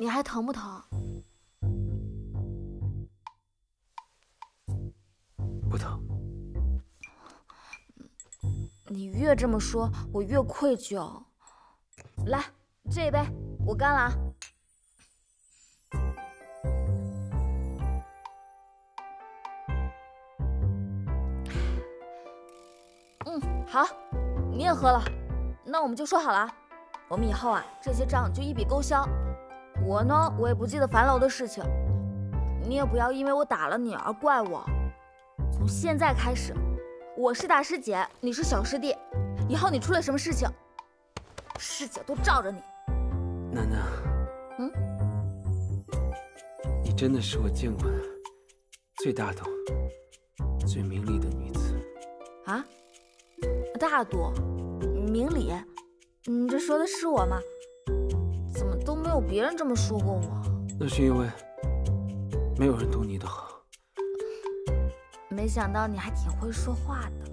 你还疼不疼？不疼。你越这么说，我越愧疚。来，这一杯我干了啊。嗯，好，你也喝了，那我们就说好了，我们以后啊，这些账就一笔勾销。我呢，我也不记得樊楼的事情，你也不要因为我打了你而怪我。从现在开始，我是大师姐，你是小师弟，以后你出了什么事情，师姐都罩着你。楠楠，嗯，你真的是我见过的最大度、最明理的女子。啊？大度、明理，你这说的是我吗？别人这么说过我？那是因为没有人懂你的好。没想到你还挺会说话的。